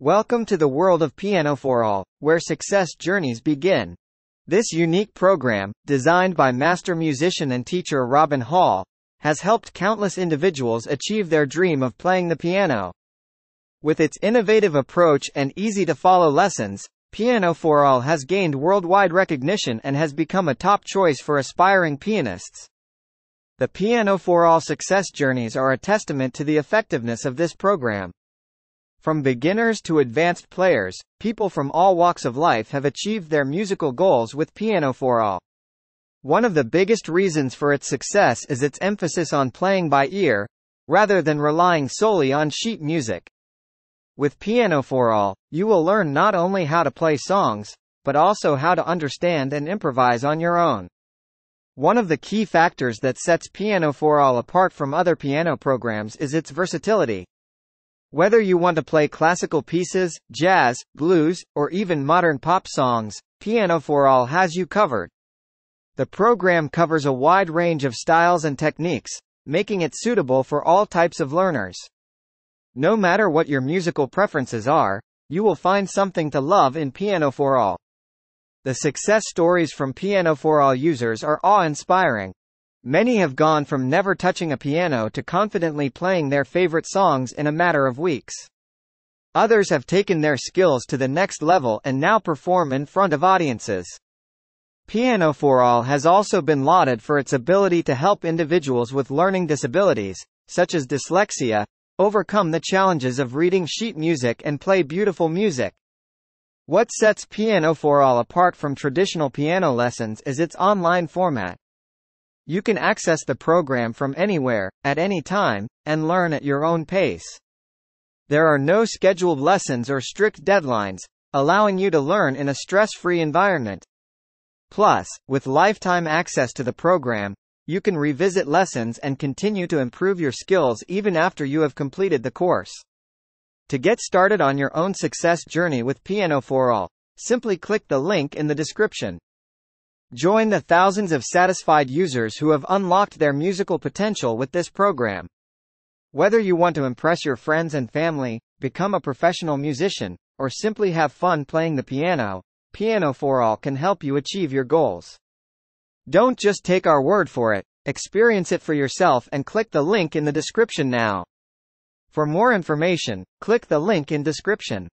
Welcome to the world of Pianoforall, where success journeys begin. This unique program, designed by master musician and teacher Robin Hall, has helped countless individuals achieve their dream of playing the piano. With its innovative approach and easy to follow lessons, Pianoforall has gained worldwide recognition and has become a top choice for aspiring pianists. The Pianoforall success journeys are a testament to the effectiveness of this program. From beginners to advanced players, people from all walks of life have achieved their musical goals with Pianoforall. One of the biggest reasons for its success is its emphasis on playing by ear, rather than relying solely on sheet music. With Pianoforall, you will learn not only how to play songs, but also how to understand and improvise on your own. One of the key factors that sets Pianoforall apart from other piano programs is its versatility. Whether you want to play classical pieces, jazz, blues, or even modern pop songs, Pianoforall has you covered. The program covers a wide range of styles and techniques, making it suitable for all types of learners. No matter what your musical preferences are, you will find something to love in Pianoforall. The success stories from Pianoforall users are awe-inspiring. Many have gone from never touching a piano to confidently playing their favorite songs in a matter of weeks. Others have taken their skills to the next level and now perform in front of audiences. Pianoforall has also been lauded for its ability to help individuals with learning disabilities, such as dyslexia, overcome the challenges of reading sheet music and play beautiful music. What sets Pianoforall apart from traditional piano lessons is its online format. You can access the program from anywhere, at any time, and learn at your own pace. There are no scheduled lessons or strict deadlines, allowing you to learn in a stress-free environment. Plus, with lifetime access to the program, you can revisit lessons and continue to improve your skills even after you have completed the course. To get started on your own success journey with Pianoforall, simply click the link in the description. Join the thousands of satisfied users who have unlocked their musical potential with this program. Whether you want to impress your friends and family, become a professional musician, or simply have fun playing the piano, Pianoforall can help you achieve your goals. Don't just take our word for it, experience it for yourself and click the link in the description now. For more information, click the link in description.